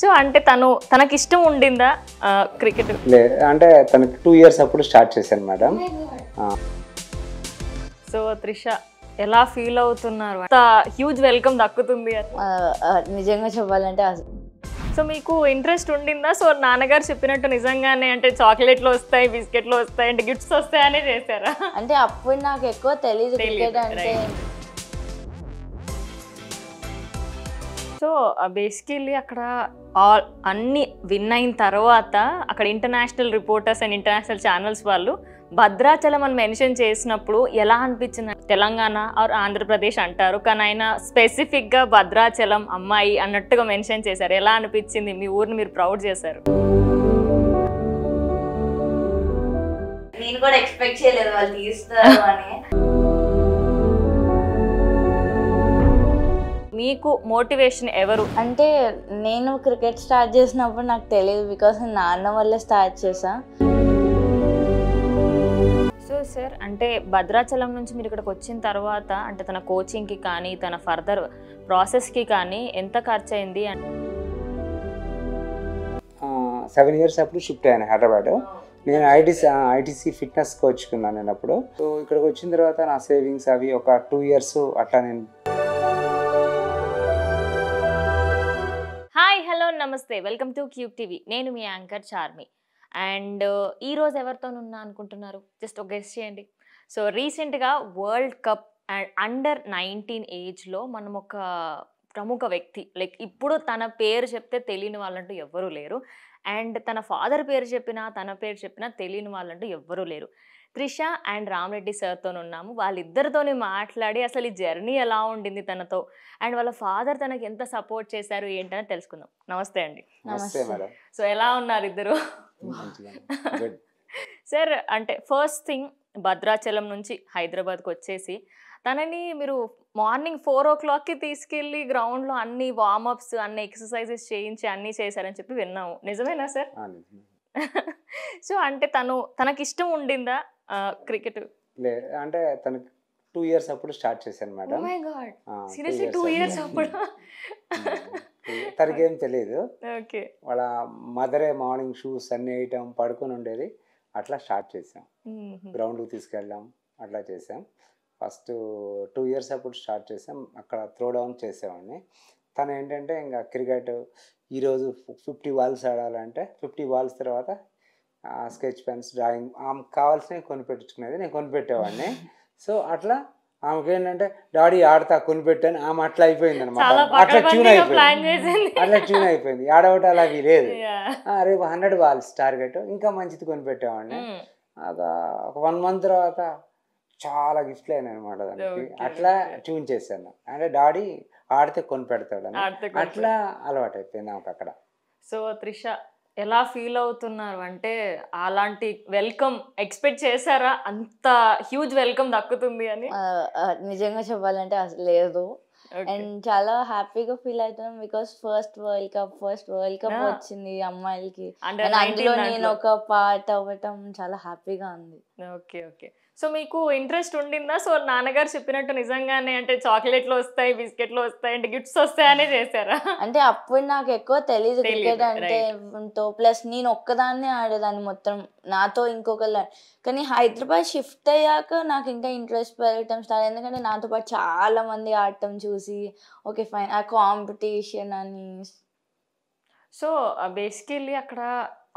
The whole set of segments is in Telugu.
సో అంటే తను తనకి ఇష్టం ఉండిందా క్రికెట్ అంటే తనకి టూ ఇయర్స్ అప్పుడు స్టార్ట్ చేశాను మేడం. సో త్రిష ఎలా ఫీల్ అవుతున్నారు? హ్యూజ్ వెల్కమ్ దక్కుతుంది నిజంగా చెప్పాలంటే సో మీకు ఇంట్రెస్ట్ ఉండిందా? సో నాన్నగారు చెప్పినట్టు నిజంగానే అంటే చాక్లెట్లు వస్తాయి బిస్కెట్లు వస్తాయి అంటే గిఫ్ట్స్ వస్తాయనే చేశారా? అంటే అప్పుడు నాకు ఎక్కువ తెలియదు క్రికెట్ అంటే సో బేసికల్లీ అక్కడ ఆల్ అన్ని విన్ అయిన తర్వాత అక్కడ international reporters and international channels వాళ్ళు భద్రాచలం అని మెన్షన్ చేసినప్పుడు ఎలా అనిపించింది? తెలంగాణ ఆర్ ఆంధ్రప్రదేశ్ అంటారు. కానీ ఆయన స్పెసిఫిక్గా భద్రాచలం అమ్మాయి అన్నట్టుగా మెన్షన్ చేశారు. ఎలా అనిపించింది? మీ ఊరిని మీరు ప్రౌడ్ చేశారు? నేను కూడా ఎక్స్పెక్ట్ చేయలేదు వాళ్ళు తీస్తారు అని. మీకు మోటివేషన్ ఎవరు? అంటే నేను క్రికెట్ స్టార్ట్ చేసినప్పుడు నాకు తెలియదు బికాస్ నేను నాన్న వల్లే స్టార్ట్ చేసా సో సార్ అంటే భద్రాచలం నుంచి మీరు ఇక్కడికి వచ్చిన తర్వాత అంటే తన కోచింగ్కి కానీ తన ఫర్దర్ ప్రాసెస్కి కానీ ఎంత ఖర్చు అయింది అంటే సెవెన్ ఇయర్స్ అప్పుడు షిఫ్ట్ అయ్యాను హైదరాబాద్. నేను ఐటీసీ ఐటీసీ ఫిట్నెస్ కోచ్కున్నాను నేను అప్పుడు. సో ఇక్కడికి వచ్చిన తర్వాత నా సేవింగ్స్ అవి ఒక టూ ఇయర్స్ అట్లా నేను నమస్తే. Welcome to Cube TV. నేను మీ యాంకర్ చార్మి. అండ్ ఈ రోజు ఎవరితో ఉన్నా అనుకుంటున్నారు? జస్ట్ ఒక గెస్ట్ చేయండి. సో రీసెంట్గా world cup and under nineteen ఏజ్లో మనం ఒక ప్రముఖ వ్యక్తి లైక్ ఇప్పుడు తన పేరు చెప్తే తెలియని వాళ్ళంటూ ఎవ్వరూ లేరు. అండ్ తన ఫాదర్ పేరు చెప్పినా తన పేరు చెప్పినా తెలియని వాళ్ళంటూ ఎవ్వరూ లేరు. త్రిష అండ్ రామరెడ్డి సార్తో ఉన్నాము. వాళ్ళిద్దరితోని మాట్లాడి అసలు ఈ జర్నీ ఎలా ఉండింది తనతో? అండ్ వాళ్ళ ఫాదర్ తనకి ఎంత సపోర్ట్ చేశారు ఏంటని తెలుసుకుందాం. నమస్తే అండి. నమస్తే మేడం. సో ఎలా ఉన్నారు ఇద్దరు? సార్ అంటే ఫస్ట్ థింగ్ భద్రాచలం నుంచి హైదరాబాద్కి వచ్చేసి తనని మీరు మార్నింగ్ ఫోర్ ఓ క్లాక్కి తీసుకెళ్ళి గ్రౌండ్లో అన్ని వార్మప్స్ అన్ని ఎక్సర్సైజెస్ చేయించి అన్నీ చేశారని చెప్పి విన్నాము. నిజమేనా సార్? సో అంటే తను తనకి ఇష్టం ఉండిందా క్రికెట్? లే అంటే తనకి టూ ఇయర్స్ అప్పుడు స్టార్ట్ చేశాను మేడం. Seriously two. ఇయర్స్ అప్పుడు. తనకి తెలియదు ఓకే. వాళ్ళ మదరే మార్నింగ్ షూస్ అన్ని వేయటం పడుకొని ఉండేది అట్లా స్టార్ట్ చేసాం గ్రౌండ్కి తీసుకెళ్ళాం అట్లా చేసాం ఫస్ట్ టూ ఇయర్స్ అప్పుడు స్టార్ట్ చేసాం. అక్కడ త్రో డౌన్ చేసేవాడిని. తను ఏంటంటే ఇంకా క్రికెట్ ఈరోజు ఫిఫ్టీ బాల్స్ ఆడాలంటే ఫిఫ్టీ బాల్స్ తర్వాత స్కెచ్ పెన్స్ డ్రాయింగ్ ఆమెకు కావాల్సినవి కొనిపెట్టుకునేది నేను కొనిపెట్టేవాడిని. సో అట్లా ఆమెకి ఏంటంటే డాడీ ఆడతా కొనిపెట్టాను. ఆమె అట్లా అయిపోయింది అనమాట అట్లా ట్యూన్ అయిపోయింది. అట్లా ట్యూన్ అయిపోయింది. ఆడవటాలు అవి లేదు రేపు హండ్రెడ్ బాల్స్ టార్గెట్. ఇంకా మంచిది కొనిపెట్టేవాడిని. అది ఒక వన్ మంత్ తర్వాత చాలా గిఫ్ట్లు అయినాయి అనమాట దానికి అట్లా. ట్యూన్ చేశాను. అంటే డాడీ ఆడితే కొని కొని అట్లా అలవాటు అయిపోయింది నాకు అక్కడ సో త్రిష ఎలా ఫీల్ అవుతున్నారు? అంటే అలాంటి వెల్కమ్ ఎక్స్పెక్ట్ చేశారా? అంత హ్యూజ్ వెల్కమ్ దక్కుతుంది అని? నిజంగా చెప్పాలంటే అసలు లేదు. అండ్ చాలా హ్యాపీగా ఫీల్ అవుతున్నాం because first world cup first world cup. వచ్చింది అమ్మాయిలకి. Under And 19 అందులో నేను. ఒక పార్ట్ అవ్వటం చాలా హ్యాపీగా ఉంది. Okay okay. సో మీకు ఇంట్రెస్ట్ ఉండిందా? సో నాన్నగారు చెప్పినట్టు నిజంగానే అంటే చాక్లెట్లు వస్తాయి బిస్కెట్లు వస్తాయి అంటే గిఫ్ట్స్ వస్తాయనే చేశారా? అంటే అప్పుడు నాకు ఎక్కువ తెలియదు తెలీదు, క్రికెట్ అంటే తో ప్లస్ నేను ఒక్కదాన్నే ఆడేదాన్ని మొత్తం. నాతో ఇంకొకరు కానీ హైదరాబాద్ షిఫ్ట్ అయ్యాక నాకు ఇంకా ఇంట్రెస్ట్ పెరగటం స్టార్ట్ ఎందుకంటే నాతో పాటు చాలా మంది ఆడటం చూసి ఓకే ఫైన్ ఆ కాంపిటీషన్ అని. సో బేసికల్లీ అక్కడ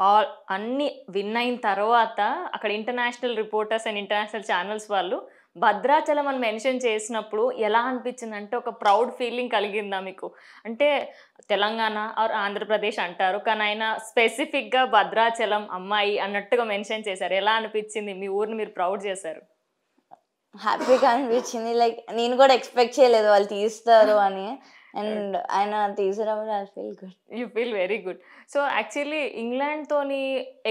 ఆల్ అన్ని విన్ అయిన తర్వాత అక్కడ international reporters and international channels వాళ్ళు భద్రాచలం అని మెన్షన్ చేసినప్పుడు ఎలా అనిపించింది అంటే ఒక ప్రౌడ్ ఫీలింగ్ కలిగిందా మీకు? అంటే తెలంగాణ ఆర్ ఆంధ్రప్రదేశ్ అంటారు కానీ ఆయన స్పెసిఫిక్గా భద్రాచలం అమ్మాయి అన్నట్టుగా మెన్షన్ చేశారు. ఎలా అనిపించింది? మీ ఊరిని మీరు ప్రౌడ్ చేశారు? హ్యాపీగా అనిపించింది. లైక్ నేను కూడా ఎక్స్పెక్ట్ చేయలేదు వాళ్ళు తీస్తారు అని. అండ్ ఆయన తీసినప్పుడు I feel good. You feel very good. So actually ఇంగ్లాండ్తోని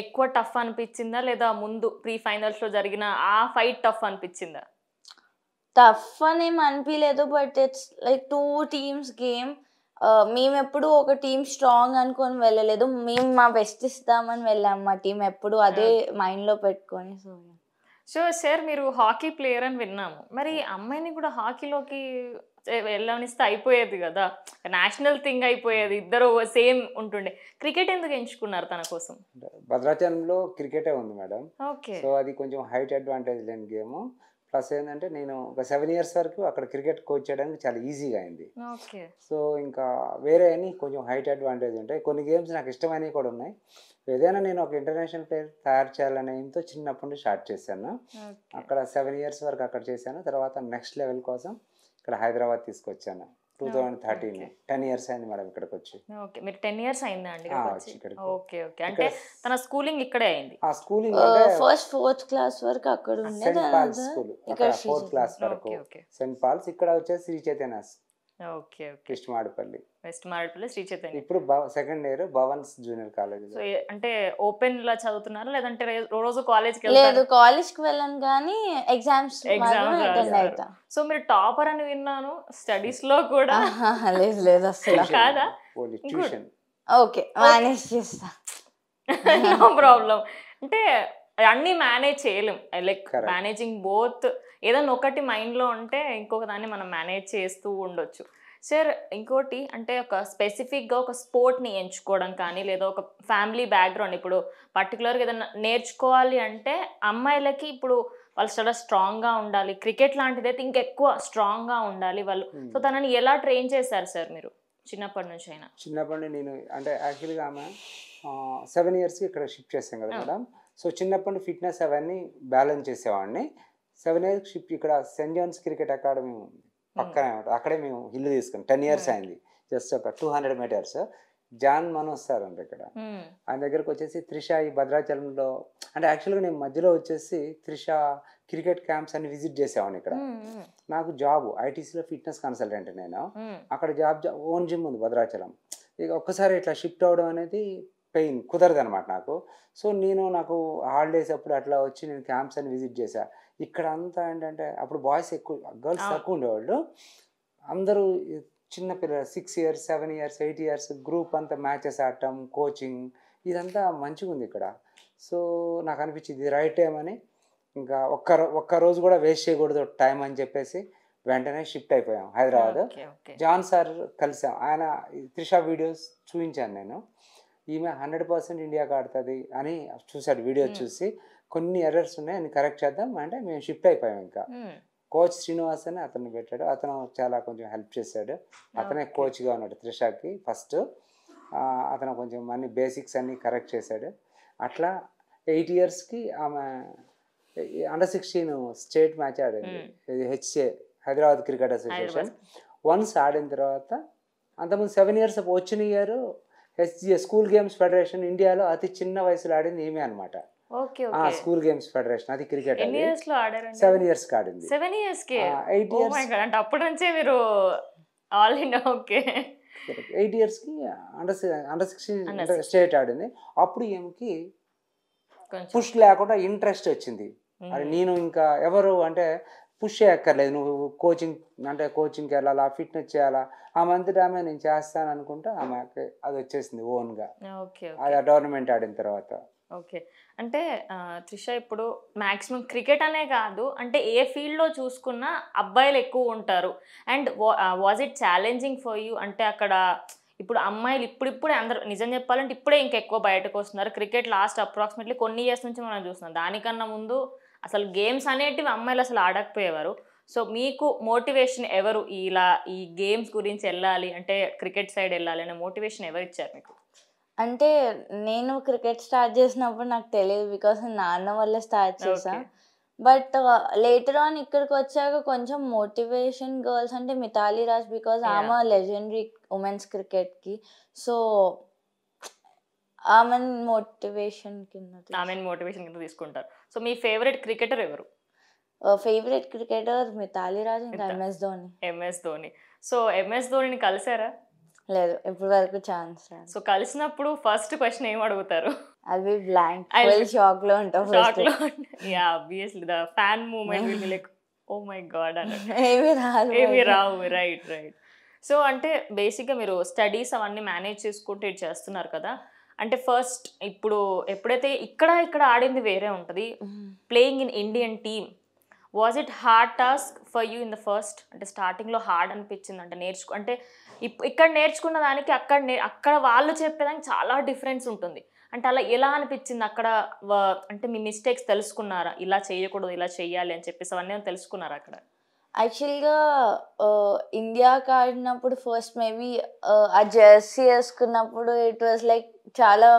ఎక్కువ టఫ్ అనిపించిందా లేదా ముందు ప్రీ ఫైనల్స్లో జరిగిన ఆ ఫైట్ టఫ్ అనిపించిందా? టఫ్ అని ఏం అనిపించలేదు but it's like two teams game. మేము ఎప్పుడు ఒక టీం స్ట్రాంగ్ అనుకొని వెళ్ళలేదు. మేము మా బెస్ట్ ఇస్తామని వెళ్ళాం మా టీం ఎప్పుడు అదే మైండ్లో పెట్టుకొని సో సో సార్ మీరు హాకీ ప్లేయర్ అని విన్నాము. మరి అమ్మాయిని కూడా హాకీలోకి వెళ్ళనిస్తే అయిపోయేది కదా. నేషనల్ థింగ్ అయిపోయేది. ఇద్దరు సేమ్ ఉంటుండే. క్రికెట్ ఎందుకు ఎంచుకున్నారు తన కోసం? భద్రాచలంలో క్రికెటే ఉంది మేడం. ఓకే. సో అది కొంచెం హైట్ అడ్వాంటేజ్ లేని గేమ్. ప్లస్ ఏంటంటే నేను ఒక సెవెన్ ఇయర్స్ వరకు అక్కడ క్రికెట్ కోచ్ చేయడానికి చాలా ఈజీగా అయింది. ఓకే. సో ఇంకా వేరే అని కొంచెం హైట్ అడ్వాంటేజ్ ఉంటాయి. కొన్ని గేమ్స్ నాకు ఇష్టమైనవి కూడా ఉన్నాయి. ఏదైనా నేను ఒక ఇంటర్నేషనల్ ప్లేయర్ తయారు చేయాలనే ఏంతో చిన్నప్పటి నుండి స్టార్ట్ చేశాను. అక్కడ సెవెన్ ఇయర్స్ వరకు అక్కడ చేశాను. తర్వాత నెక్స్ట్ లెవెల్ కోసం ఇక్కడ హైదరాబాద్ తీసుకొచ్చాను. Two thousand thirteen. Ten years అయింది మేడం ఇక్కడికి వచ్చి ఓకే. మీరు టెన్ ఇయర్స్ అయిందా అండి. Okay okay. అంటే తన స్కూలింగ్ ఇక్కడే అయింది. ఆ స్కూలింగ్ ఫస్ట్ ఫోర్త్ క్లాస్ వరకు అక్కడ ఉండే సెంట్ దాని పాల్స్ స్కూల్. ఇక్కడ ఫోర్త్. క్లాస్ వరకు. సెంట్ పాల్స్ ఇక్కడ వచ్చేసి Shri Chaitanya okay okay. Krishnamadipalli. West Marredpally Shri Chaitanya. ఇప్పుడు second year Bhavan's junior college so అంటే ఓపెన్ లా చదువుతున్నారా? లేదంటే రోజు కాలేజ్కి లేదు కాలేజ్కి వెళ్ళను కానీ ఎగ్జామ్స్. అవుతా సో మీరు టాపర్ అని విన్నాను స్టడీస్లో కూడా లేదు లేదు అసలు కాదా? ట్యూషన్. ఓకే మేనేజ్ చేస్తా. No problem. అంటే అన్ని మేనేజ్ చేయలేం. లైక్. మేనేజింగ్ బోత్ ఏదైనా ఒకటి mind లో ఉంటే ఇంకొక దాన్ని మనం మేనేజ్ చేస్తూ ఉండొచ్చు. సార్ ఇంకోటి అంటే ఒక స్పెసిఫిక్గా ఒక స్పోర్ట్ని ఎంచుకోవడం కానీ లేదా ఒక ఫ్యామిలీ బ్యాక్గ్రౌండ్ ఇప్పుడు పర్టికులర్గా ఏదైనా నేర్చుకోవాలి అంటే అమ్మాయిలకి ఇప్పుడు వాళ్ళు చాలా స్ట్రాంగ్గా ఉండాలి. క్రికెట్ లాంటిది అయితే ఇంకెక్కువ స్ట్రాంగ్గా ఉండాలి వాళ్ళు. సో తనని ఎలా ట్రైన్ చేశారు సార్ మీరు? చిన్నప్పటి నుంచి అయినా. చిన్నప్పటి నేను అంటే యాక్చువల్గా ఆమె సెవెన్ ఇయర్స్కి ఇక్కడ షిఫ్ట్ చేసాం కదా. మేడం. సో చిన్నప్పటి ఫిట్నెస్ అవన్నీ బ్యాలెన్స్ చేసేవాడిని. సెవెన్ ఇయర్స్ షిఫ్ట్ ఇక్కడ సెంట్ జాన్స్ క్రికెట్ అకాడమీ పక్కనే ఉంటుంది. అక్కడే మేము ఇల్లు తీసుకున్నాం. Ten years Okay. అయింది. జస్ట్ ఒక two hundred metres. John Manoj sir అండి ఇక్కడ. మ్మ్. ఆయన దగ్గరకు వచ్చేసి త్రిష ఈ భద్రాచలంలో అంటే యాక్చువల్గా నేను మధ్యలో వచ్చేసి త్రిష క్రికెట్ క్యాంప్స్ అన్ని విజిట్ చేసేవాడిని ఇక్కడ. నాకు జాబ్ ఐటీసీలో ఫిట్నెస్ కన్సల్టెంట్ నేను. అక్కడ జాబ్ ఓన్ జిమ్ ఉంది భద్రాచలం. ఇక ఒక్కసారి ఇట్లా షిఫ్ట్ అవ్వడం అనేది పెయిన్ కుదరదు అనమాట నాకు. సో నేను నాకు హాలిడేస్ అప్పుడు అట్లా వచ్చి నేను క్యాంప్స్ అని విజిట్ చేశా. ఇక్కడ అంతా ఏంటంటే అప్పుడు బాయ్స్ ఎక్కువ గర్ల్స్. తక్కువ ఉండేవాళ్ళు. అందరూ ఈ చిన్న పిల్లలు six years seven years eight years group అంతా మ్యాచెస్ ఆడటం కోచింగ్ ఇదంతా మంచిగా ఉంది ఇక్కడ. సో నాకు అనిపించింది రైట్ టైం అని. ఇంకా ఒక్క ఒక్క రోజు కూడా వేస్ట్ చేయకూడదు టైం అని చెప్పేసి వెంటనే షిఫ్ట్ అయిపోయాం హైదరాబాద్. జాన్ సార్ కలిసాం. ఆయన త్రిష వీడియోస్ చూపించాను నేను. ఈమె హండ్రెడ్ పర్సెంట్ ఇండియాకి ఆడుతుంది అని చూశాడు వీడియో. చూసి. కొన్ని ఎర్రర్స్ ఉన్నాయి అని కరెక్ట్ చేద్దాం. అంటే మేము షిఫ్ట్ అయిపోయాం ఇంకా. కోచ్ శ్రీనివాస్ అని అతను పెట్టాడు. అతను చాలా కొంచెం హెల్ప్ చేశాడు. అతనే. కోచ్గా ఉన్నాడు త్రిషకి ఫస్ట్ అతను కొంచెం అన్ని బేసిక్స్ అన్ని కరెక్ట్ చేశాడు. అట్లా ఎయిట్ ఇయర్స్కి ఆమె అండర్ సిక్స్టీన్ స్టేట్ మ్యాచ్ ఆడింది. ఇది HA Hyderabad cricket association once ఆడిన తర్వాత అంతకుముందు సెవెన్ ఇయర్స్ వచ్చిన year HGA school games federation ఇండియాలో అతి చిన్న వయసులో ఆడింది ఈమె అనమాట స్కూల్ గేమ్స్ ఫెడరేషన్ అది క్రికెట్ ఇయర్స్ సెవెన్ ఇయర్స్ ఆడింది సెవెన్ ఇయర్స్కి? Eight years. అంటే అప్పటి నుంచే మీరు ఆల్ ఇండియా ఓకే. ఎయిట్ ఇయర్స్కి under under sixteen Under 16. State ఆడింది. అప్పుడు ఈమెకి పుష్ లేకుండా ఇంట్రెస్ట్ వచ్చింది. అది నేను ఇంకా ఎవరు అంటే పుష్ చేయక్కర్లేదు. నువ్వు కోచింగ్ అంటే కోచింగ్కి వెళ్ళాలా ఫిట్నెస్ చేయాలా ఆ మంత్ ఆమె నేను చేస్తాను అనుకుంటే ఆమెకి అది వచ్చేసింది ఓన్గా. ఓకే అది ఓకే టోర్నమెంట్ ఆడిన తర్వాత. ఓకే. అంటే త్రిష ఇప్పుడు మ్యాక్సిమం క్రికెట్ అనే కాదు. అంటే ఏ ఫీల్డ్లో చూసుకున్నా అబ్బాయిలు ఎక్కువ ఉంటారు. And was it challenging for you? అంటే అక్కడ ఇప్పుడు అమ్మాయిలు ఇప్పుడిప్పుడే అందరూ నిజం చెప్పాలంటే ఇప్పుడే ఇంకెక్కువ బయటకు వస్తున్నారు. క్రికెట్ లాస్ట్ అప్రాక్సిమేట్లీ కొన్ని ఇయర్స్ నుంచి మనం చూస్తున్నాం. దానికన్నా ముందు అసలు గేమ్స్ అనేటివి అమ్మాయిలు అసలు ఆడకపోయేవారు. సో మీకు మోటివేషన్ ఎవరు? ఇలా ఈ గేమ్స్ గురించి వెళ్ళాలి అంటే క్రికెట్ సైడ్ వెళ్ళాలి అనే మోటివేషన్ ఎవరు ఇచ్చారు మీకు? అంటే నేను క్రికెట్ స్టార్ట్ చేసినప్పుడు నాకు తెలియదు బికాస్ నాన్న వల్ల స్టార్ట్ చేసా బట్ లేటర్ ఆన్ ఇక్కడికి వచ్చాక కొంచెం మోటివేషన్ గర్ల్స్ అంటే మితాలి రాజ్ బికాస్. ఆమె లెజెండరీ ఉమెన్స్ క్రికెట్కి. సో ఆమె మోటివేషన్ కింద ఆమె మోటివేషన్ కింద తీసుకుంటారు. సో మీ ఫేవరెట్ క్రికెటర్ ఎవరు? ఫేవరెట్ క్రికెటర్ మితాలి రాజ్ ఇంకా MS Dhoni. MS Dhoni. So MS ధోనిని కలిసారా? లేదు ఇప్పటి వరకు ఛాన్స్ సో కలిసినప్పుడు ఫస్ట్ క్వశ్చన్ ఏం అడుగుతారు? అది బ్లాంక్ షాక్లో ఉంటా షాక్ ఫస్ట్లో yeah obviously the fan moment will like oh my god ఏమి ఏమి రావు. రైట్ రైట్ సో అంటే బేసిక్గా మీరు స్టడీస్ అవన్నీ మేనేజ్ చేసుకుంటూ ఇది చేస్తున్నారు కదా. అంటే ఫస్ట్ ఇప్పుడు ఎప్పుడైతే ఇక్కడ ఇక్కడ ఆడింది వేరే ఉంటుంది. Playing in Indian team was it hard task for you in the first అంటే స్టార్టింగ్లో హార్డ్ అనిపించింది అంటే నేర్చుకో అంటే ఇక్కడ నేర్చుకున్న దానికి అక్కడ అక్కడ వాళ్ళు చెప్పేదానికి చాలా డిఫరెన్స్ ఉంటుంది. అంటే అలా ఎలా అనిపించింది అక్కడ అంటే మీ మిస్టేక్స్ తెలుసుకున్నారా? ఇలా చేయకూడదు ఇలా చేయాలి అని చెప్పేసి అవన్నీ తెలుసుకున్నారా అక్కడ? యాక్చువల్గా ఇండియాకి ఆడినప్పుడు ఫస్ట్ మేబీ ఆ జెర్సీ వేసుకున్నప్పుడు ఇట్ వాజ్ లైక్ చాలా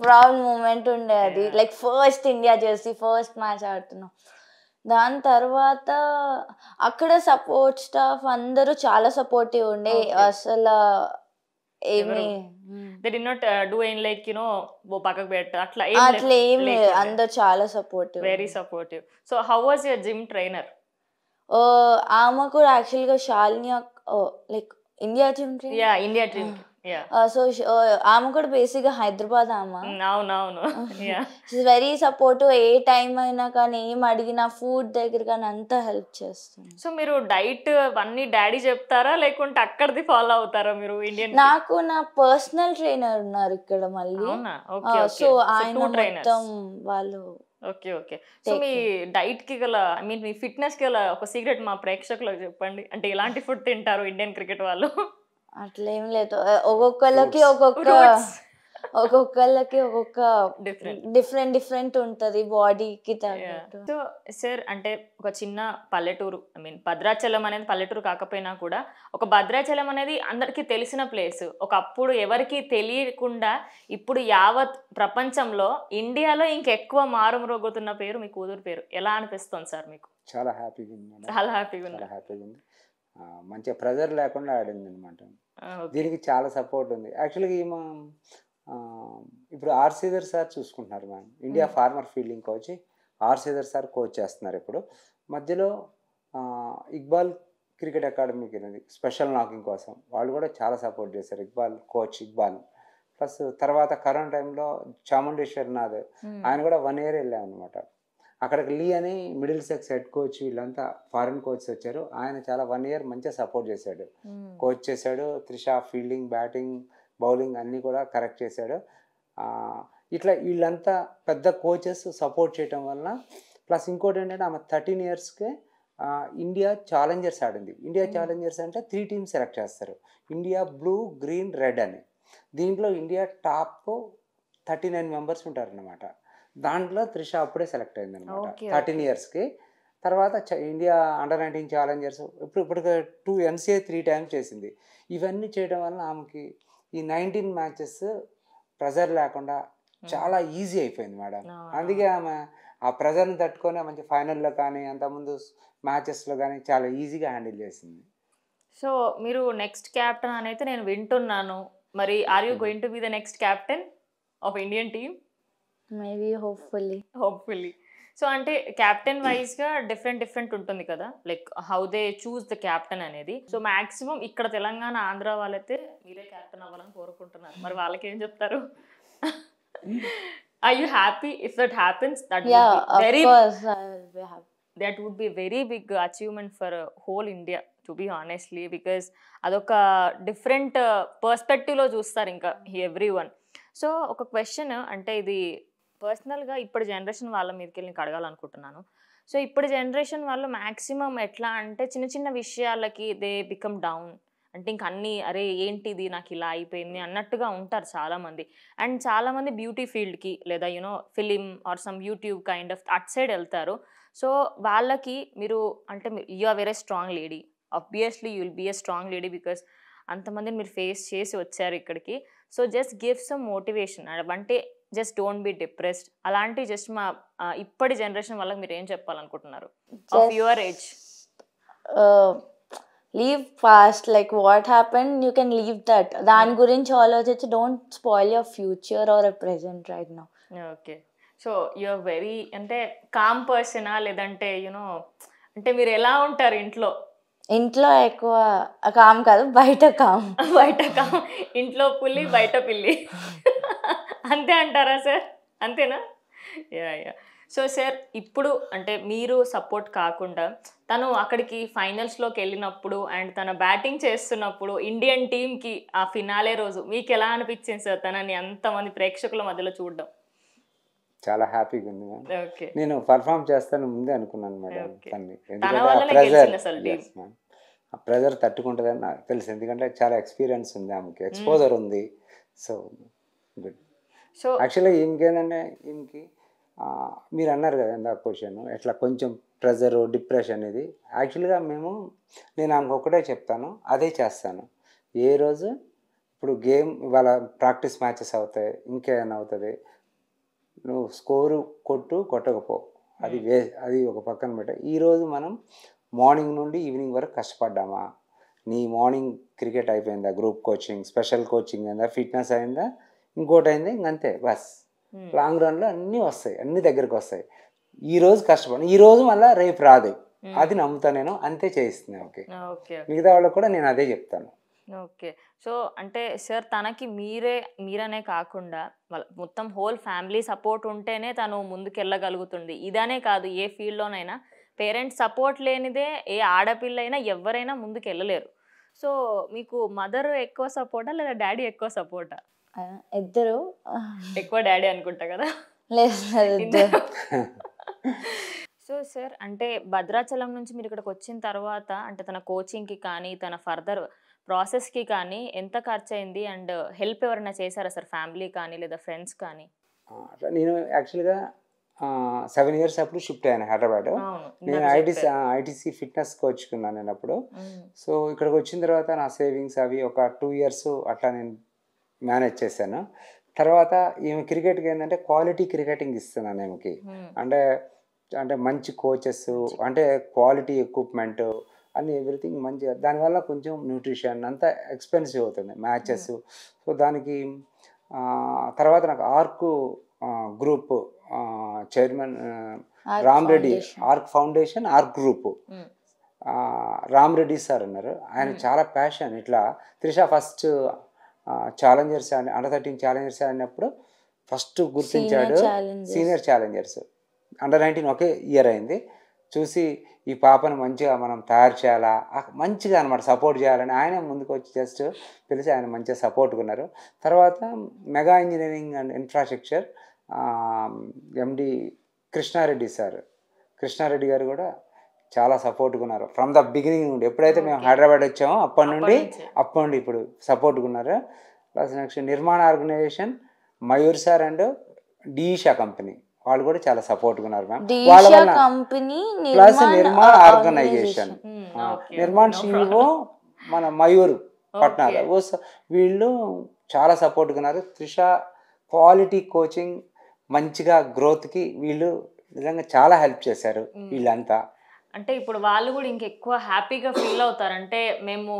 ప్రౌడ్ మూమెంట్ ఉండే అది. Like first India jersey first match ఆడుతున్నాం. దాని తర్వాత అక్కడ సపోర్ట్ స్టాఫ్ అందరూ చాలా సపోర్టివ్ ఉండే. అసలు ఏమి దే డి నాట్ డూ ఏం లైక్ ఓ పక్కకు పెట్టు అట్లా అట్లా ఏం లేదు. అందరు చాలా supportive very supportive so how was your gym trainer ఆమె కూడా యాక్చువల్గా Shalini like India gym yeah India yeah so ఆమె కూడా బేసిక్గా హైదరాబాద్ ఆమె. అవునవును. యా వెరీ సపోర్టివ్ ఏ టైం అయినా కానీ ఏం అడిగినా ఫుడ్ దగ్గర కానీ అంతా హెల్ప్ చేస్తుంది. సో మీరు డైట్ అన్ని డాడీ చెప్తారా? లేకుంటే అక్కడిది ఫాలో అవుతారా మీరు ఇండియన్ నాకు నా పర్సనల్ ట్రైనర్ ఉన్నారు ఇక్కడ మళ్ళీ. సో ఓకే ఆయన మొత్తం వాళ్ళు ఓకే ఓకే సో మీ డైట్కి గల ఐ మీన్ మీ ఫిట్నెస్కి గల ఒక సీక్రెట్ మా ప్రేక్షకులకు చెప్పండి. అంటే ఎలాంటి ఫుడ్ తింటారు ఇండియన్ క్రికెట్ వాళ్ళు? అట్లా ఏం లేదు ఒక్కొక్కళ్ళకి. ఒక్కొక్క ఒక్కొక్కళ్ళకి ఒక్కొక్క డిఫరెంట్ డిఫరెంట్ డిఫరెంట్ ఉంటది బాడీకి తగ్గట్టు. సో సార్ అంటే ఒక చిన్న పల్లెటూరు ఐ మీన్ భద్రాచలం అనేది పల్లెటూరు కాకపోయినా కూడా ఒక భద్రాచలం అనేది అందరికీ తెలిసిన ప్లేస్ ఒకప్పుడు ఎవరికి తెలియకుండా ఇప్పుడు యావత్ ప్రపంచంలో ఇండియాలో ఇంకెక్కువ మారుమ్రోగుతున్న పేరు మీ కూతురు పేరు. ఎలా అనిపిస్తుంది సార్ మీకు? చాలా హ్యాపీగా ఉంది. చాలా హ్యాపీగా ఉంది. హ్యాపీగా ఉంది. మంచిగా ప్రెజర్ లేకుండా ఆడింది అనమాట. దీనికి చాలా సపోర్ట్ ఉంది. యాక్చువల్గా ఈమె ఇప్పుడు ఆర్ శ్రీధర్ సార్ చూసుకుంటున్నారు ma'am India. Former fielding coach R Sridhar sir coach చేస్తున్నారు ఇప్పుడు. మధ్యలో ఇక్బాల్ క్రికెట్ అకాడమీకి వెళ్ళింది. స్పెషల్ నాకింగ్ కోసం. వాళ్ళు కూడా చాలా సపోర్ట్ చేశారు. ఇక్బాల్ కోచ్ ఇక్బాల్ ప్లస్ తర్వాత కరోనా టైంలో చాముండేశ్వరనాథ్ Hmm. ఆయన కూడా వన్ ఇయర్ వెళ్ళాం అనమాట అక్కడికి లీ అని మిడిల్ సెక్స్ హెడ్ కోచ్ వీళ్ళంతా ఫారిన్ కోచ్ వచ్చారు. ఆయన చాలా వన్ ఇయర్ మంచిగా సపోర్ట్ చేశాడు. కోచ్ చేశాడు త్రిష ఫీల్డింగ్ బ్యాటింగ్ బౌలింగ్ అన్నీ కూడా కరెక్ట్ చేశాడు. ఇట్లా వీళ్ళంతా పెద్ద కోచెస్ సపోర్ట్ చేయటం వలన ప్లస్ ఇంకోటి ఏంటంటే ఆమె థర్టీన్ ఇయర్స్కే ఇండియా ఛాలెంజర్స్ ఆడింది. ఇండియా. ఛాలెంజర్స్ అంటే త్రీ టీమ్స్ సెలెక్ట్ చేస్తారు. ఇండియా బ్లూ గ్రీన్ రెడ్ అని. దీంట్లో India top thirty nine members ఉంటారన్నమాట. దాంట్లో త్రిష అప్పుడే సెలెక్ట్ అయింది అనమాట థర్టీన్. ఇయర్స్కి. తర్వాత ఇండియా అండర్ నైన్టీన్ ఛాలెంజర్స్ ఇప్పుడు ఇప్పటికి టూ ఎన్సీఏ త్రీ టైమ్స్ చేసింది. ఇవన్నీ చేయడం వల్ల ఆమెకి ఈ నైన్టీన్ మ్యాచెస్ ప్రెజర్ లేకుండా చాలా ఈజీ అయిపోయింది మేడం. అందుకే ఆమె ఆ ప్రెజర్ని తట్టుకొని మంచి ఫైనల్లో కానీ అంతకుముందు మ్యాచెస్లో కానీ చాలా ఈజీగా హ్యాండిల్ చేసింది. సో మీరు నెక్స్ట్ క్యాప్టెన్ అని అయితే నేను వింటున్నాను. మరి are you going to be the next captain of Indian team? Maybe hopefully. Hopefully. So అంటే క్యాప్టెన్ వైజ్గా డిఫరెంట్ డిఫరెంట్ ఉంటుంది కదా? Like how they choose the captain అనేది. సో మాక్సిమం ఇక్కడ తెలంగాణ ఆంధ్ర వాళ్ళైతే మీరే క్యాప్టెన్ అవ్వాలని కోరుకుంటున్నారు. మరి వాళ్ళకి ఏం చెప్తారు I you happy if that happens that very that would be very big achievement for whole India to be honestly because అదొక డిఫరెంట్ పర్స్పెక్టివ్లో చూస్తారు ఇంకా ఎవ్రీ వన్ సో ఒక క్వశ్చన్ అంటే ఇది పర్సనల్గా ఇప్పుడు జనరేషన్ వాళ్ళ మీదకి వెళ్ళి అడగాలనుకుంటున్నాను సో ఇప్పుడు జనరేషన్ వాళ్ళు మ్యాక్సిమం ఎట్లా అంటే చిన్న చిన్న విషయాలకి దే బికమ్ డౌన్. అంటే ఇంక అన్నీ అరే ఏంటిది నాకు ఇలా అయిపోయింది అన్నట్టుగా ఉంటారు చాలామంది. అండ్ చాలామంది బ్యూటీ ఫీల్డ్కి లేదా you know film or some YouTube kind of at side వెళ్తారు సో వాళ్ళకి మీరు అంటే you are very strong lady. Obviously you will be a strong lady because అంతమందిని మీరు ఫేస్ చేసి వచ్చారు ఇక్కడికి. So just give some motivation. అంటే జస్ట్ డోంట్ బి డిప్రెస్డ్. అలాంటి జస్ట్ మా ఇప్పటి జనరేషన్ వాళ్ళకి మీరు ఏం చెప్పాలనుకుంటున్నారు? Of your age. Leave past like what happen you can leave that. దాని గురించి ఆలోచించి don't spoil your future or present right now. Okay. So you're very అంటే కామ్ పర్సనా? లేదంటే యూనో అంటే మీరు ఎలా ఉంటారు ఇంట్లో? ఇంట్లో ఎక్కువ కామ్ కాదు బయట కామ్. బయట కామ్. ఇంట్లో పుల్లి బయట పిల్లి. అంతే అంటారా సార్? అంతేనా? Yeah yeah. సో సార్ ఇప్పుడు అంటే మీరు సపోర్ట్ కాకుండా తను అక్కడికి ఫైనల్స్లోకి వెళ్ళినప్పుడు అండ్ తన బ్యాటింగ్ చేస్తున్నప్పుడు ఇండియన్ టీంకి ఆ ఫినాలే రోజు మీకు ఎలా అనిపించింది సార్ తనని అంతమంది ప్రేక్షకుల మధ్యలో చూడడం? చాలా హ్యాపీగా ఉంది మ్యామ్. నేను పర్ఫామ్ చేస్తాను ముందే అనుకున్నాను మేడం. తన్ని. ఆ ప్రెజర్ తట్టుకుంటుందని నాకు తెలుసు. ఎందుకంటే చాలా ఎక్స్పీరియన్స్ ఉంది ఆమెకి. ఎక్స్పోజర్ ఉంది. సో గుడ్ సో యాక్చువల్గా ఈమెకి ఆ, మీరు అన్నారు కదా ఇందాక క్వశ్చన్ ఎట్లా కొంచెం ప్రెజర్ డిప్రెషన్ ఇది. యాక్చువల్గా మేము నేను ఆమెకు ఒకటే చెప్తాను. అదే చేస్తాను. ఏ రోజు ఇప్పుడు గేమ్ ఇవాళ ప్రాక్టీస్ మ్యాచెస్ అవుతాయి ఇంకేమైనా అవుతుంది నువ్వు స్కోరు కొట్టు కొట్టకపో. అది వే అది ఒక పక్కన పెట్ట. ఈరోజు మనం మార్నింగ్ నుండి ఈవినింగ్ వరకు కష్టపడ్డామా? నీ మార్నింగ్ క్రికెట్ అయిపోయిందా? గ్రూప్ కోచింగ్ స్పెషల్ కోచింగ్ అయిందా? ఫిట్నెస్ అయిందా? ఇంకోటి అయింది ఇంకంతే బస్. లాంగ్ రన్లో అన్నీ వస్తాయి అన్ని దగ్గరికి వస్తాయి. ఈ రోజు కష్టపడి ఈ రోజు మళ్ళీ రేపు రాదు. అది నమ్ముతా నేను అంతే చేయిస్తున్నాను ఓకే ఓకే. మిగతా వాళ్ళకి కూడా నేను అదే చెప్తాను. ఓకే. సో అంటే సార్ తనకి మీరే మీరనే కాకుండా మొత్తం హోల్ ఫ్యామిలీ సపోర్ట్ ఉంటేనే తను ముందుకెళ్ళగలుగుతుంది. ఇదనే కాదు ఏ ఫీల్డ్లోనైనా పేరెంట్స్ సపోర్ట్ లేనిదే ఏ ఆడపిల్ల అయినా ఎవరైనా ముందుకు వెళ్ళలేరు సో మీకు మదర్ ఎక్కువ సపోర్టా లేదా డాడీ ఎక్కువ సపోర్టా? ఇద్దరు. ఎక్కువ డాడీ అనుకుంటా కదా. లేదు సో సార్ అంటే భద్రాచలం నుంచి మీరు ఇక్కడికి వచ్చిన తర్వాత అంటే తన కోచింగ్కి కానీ తన ఫర్దర్ ప్రాసెస్కి కానీ ఎంత ఖర్చు అయింది అండ్ హెల్ప్ ఎవరైనా చేశారా సార్? ఫ్యామిలీ కానీ లేదా ఫ్రెండ్స్ కానీ? అట్లా నేను యాక్చువల్గా సెవెన్ ఇయర్స్ అప్పుడు షిఫ్ట్ అయ్యాను హైదరాబాద్. నేను ఐటీసీ. ఐటీసీ ఫిట్నెస్ కోచ్కున్నాను నేను అప్పుడు. సో ఇక్కడికి వచ్చిన తర్వాత నా సేవింగ్స్ అవి ఒక టూ ఇయర్స్ అట్లా నేను మేనేజ్ చేశాను. తర్వాత ఈమె క్రికెట్కి ఏంటంటే క్వాలిటీ క్రికెటింగ్ ఇస్తున్నాను ఈమెకి. ఉమ్, అంటే అంటే మంచి కోచెస్ అంటే క్వాలిటీ ఎక్విప్మెంట్ అన్ని ఎవ్రీథింగ్ మంచిగా దానివల్ల కొంచెం న్యూట్రిషన్ అంతా ఎక్స్పెన్సివ్ అవుతుంది మ్యాచెస్ సో దానికి తర్వాత నాకు Arc group chairman Ram Reddy. Arc foundation Arc group Ram Reddy sir ఉన్నారు. ఆయన Hmm. చాలా ప్యాషన్ ఇట్లా. త్రిష ఫస్ట్ ఛాలెంజర్స్ ఆడి అండర్ థర్టీన్ ఛాలెంజర్స్ ఆడినప్పుడు ఫస్ట్ గుర్తించాడు. సీనియర్ ఛాలెంజర్స్ అండర్ నైన్టీన్ ఒకే ఇయర్ అయింది. చూసి ఈ పాపను మంచిగా మనం తయారు చేయాలా? మంచిగా అనమాట సపోర్ట్ చేయాలని ఆయన ముందుకు వచ్చి జస్ట్ పిలిచి ఆయన మంచిగా సపోర్ట్గా ఉన్నారు. తర్వాత Mega engineering and infrastructure MD Krishna Reddy sir. Krishna Reddy గారు కూడా చాలా సపోర్ట్గా ఉన్నారు ఫ్రమ్ ద బిగినింగ్ నుండి. ఎప్పుడైతే మేము. హైదరాబాద్ వచ్చామో అప్పటి నుండి అప్పటి నుండి ఇప్పుడు సపోర్ట్గా ఉన్నారు plus next Nirmaan organization Mayur sir and Disha company. వాళ్ళు కూడా చాలా సపోర్ట్గా ఉన్నారు మ్యామ్ వాళ్ళ దీక్షా వల్ల company plus Nirmaan organization. okay, Nirmaan CEO problem. మన మయూర్ స- వీళ్ళు చాలా సపోర్ట్గా ఉన్నారు త్రిష క్వాలిటీ కోచింగ్ మంచిగా గ్రోత్కి వీళ్ళు నిజంగా చాలా హెల్ప్ చేశారు Mm. వీళ్ళంతా. అంటే ఇప్పుడు వాళ్ళు కూడా ఇంకెక్కువ హ్యాపీగా ఫీల్ అవుతారు అంటే మేము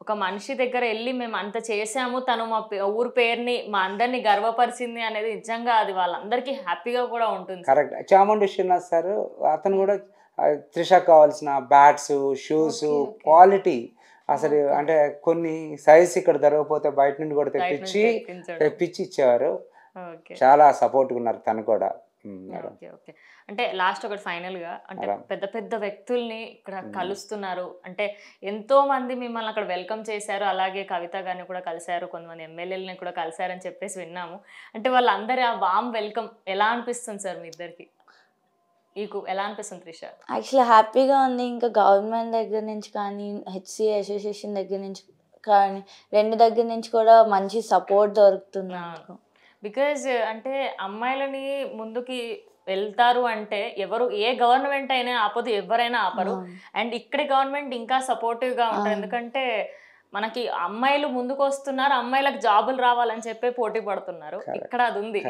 ఒక మనిషి దగ్గర వెళ్ళి మేము అంత చేసాము తను మా ఊరు పేరుని మా అందరిని గర్వపరిచింది అనేది నిజంగా అది వాళ్ళందరికీ హ్యాపీగా కూడా ఉంటుంది కరెక్ట్ చాముండి శ్రీనివాస్ సార్ అతను కూడా ఆ, త్రిషకు కావాల్సిన బ్యాట్స్ షూస్. క్వాలిటీ అసలు. అంటే కొన్ని సైజ్ ఇక్కడ దొరకకపోతే బయట నుండి కూడా తెప్పించి. తెప్పించి ఇచ్చేవారు చాలా సపోర్ట్గా ఉన్నారు తను కూడా ఓకే ఓకే. అంటే లాస్ట్ ఒకటి ఫైనల్గా అంటే. పెద్ద పెద్ద వ్యక్తుల్ని ఇక్కడ. కలుస్తున్నారు. అంటే ఎంతో మంది మిమ్మల్ని అక్కడ వెల్కమ్ చేశారు. అలాగే కవిత గారిని కూడా కలిశారు. కొంతమంది ఎమ్మెల్యేలని కూడా కలిశారని చెప్పేసి విన్నాము. అంటే వాళ్ళందరి ఆ వామ్ వెల్కమ్ ఎలా అనిపిస్తుంది సార్ మీ ఇద్దరికి? మీకు ఎలా అనిపిస్తుంది త్రిష? యాక్చువల్లీ హ్యాపీగా ఉంది. ఇంకా గవర్నమెంట్ దగ్గర నుంచి కానీ హెచ్సి అసోసియేషన్ దగ్గర నుంచి కానీ రెండు దగ్గర నుంచి కూడా మంచి సపోర్ట్ దొరుకుతుంది నాకు. బికాజ్ అంటే అమ్మాయిలని ముందుకి వెళ్తారు అంటే ఎవరు ఏ గవర్నమెంట్ అయినా ఆపదు ఎవరైనా ఆపరు. అండ్ ఇక్కడ గవర్నమెంట్ ఇంకా సపోర్టివ్గా ఉంటుంది. ఆ. ఎందుకంటే మనకి అమ్మాయిలు ముందుకు వస్తున్నారు అమ్మాయిలకు జాబులు రావాలని చెప్పి పోటీ పడుతున్నారు. ఇక్కడ అది ఉంది.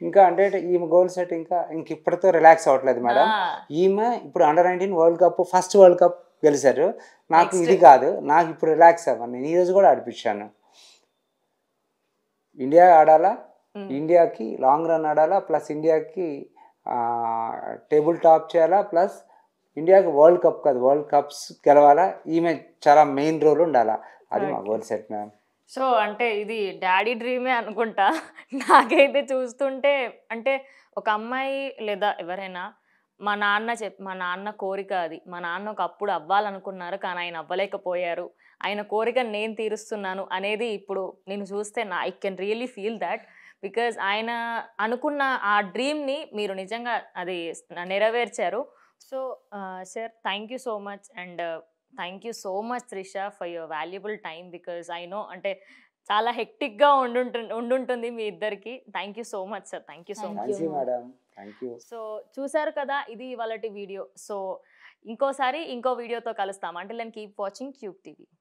ఇంకా అంటే ఈమె గోల్ సెట్ ఇంకా ఇంక ఇప్పటితో రిలాక్స్ అవ్వట్లేదు మేడం ఈమె ఇప్పుడు under nineteen world cup first world cup గెలిచారు. నాకు. ఇది కాదు. నాకు ఇప్పుడు రిలాక్స్ అవ్వను. నేను ఈ రోజు కూడా ఆడిపించాను ఇండియా ఆడాలా? ఇండియాకి లాంగ్ రన్ ఆడాలా ప్లస్ ఇండియాకి టేబుల్ టాప్ చేయాలా ప్లస్ ఇండియాకి వరల్డ్ కప్ కాదు వరల్డ్ కప్స్ గెలవాలా ఈమె చాలా మెయిన్ రోల్ ఉండాలా? అది మా. గోల్ సెట్ మ్యామ్ సో అంటే ఇది డాడీ డ్రీమే అనుకుంటా. నాకైతే చూస్తుంటే అంటే ఒక అమ్మాయి లేదా ఎవరైనా మా నాన్న చెప్ మా నాన్న కోరిక అది. మా నాన్న ఒకప్పుడు అవ్వాలనుకున్నారు కానీ ఆయన అవ్వలేకపోయారు. ఆయన కోరికను నేను తీరుస్తున్నాను అనేది ఇప్పుడు నేను చూస్తే నా I can really feel that because ఆయన అనుకున్న ఆ డ్రీమ్ని మీరు నిజంగా అది నెరవేర్చారు. So sir thank you so much and thank you so much Trisha for your valuable time because I know అంటే చాలా హెక్టిక్గా ఉండుంటు ఉండుంటుంది మీ ఇద్దరికి. Thank you so much sir thank you so much so చూసారు కదా ఇది ఇవాళ వీడియో. సో ఇంకోసారి ఇంకో వీడియోతో కలుస్తాం. అంటే నేను కీప్ వాచింగ్ క్యూబ్ టీవీ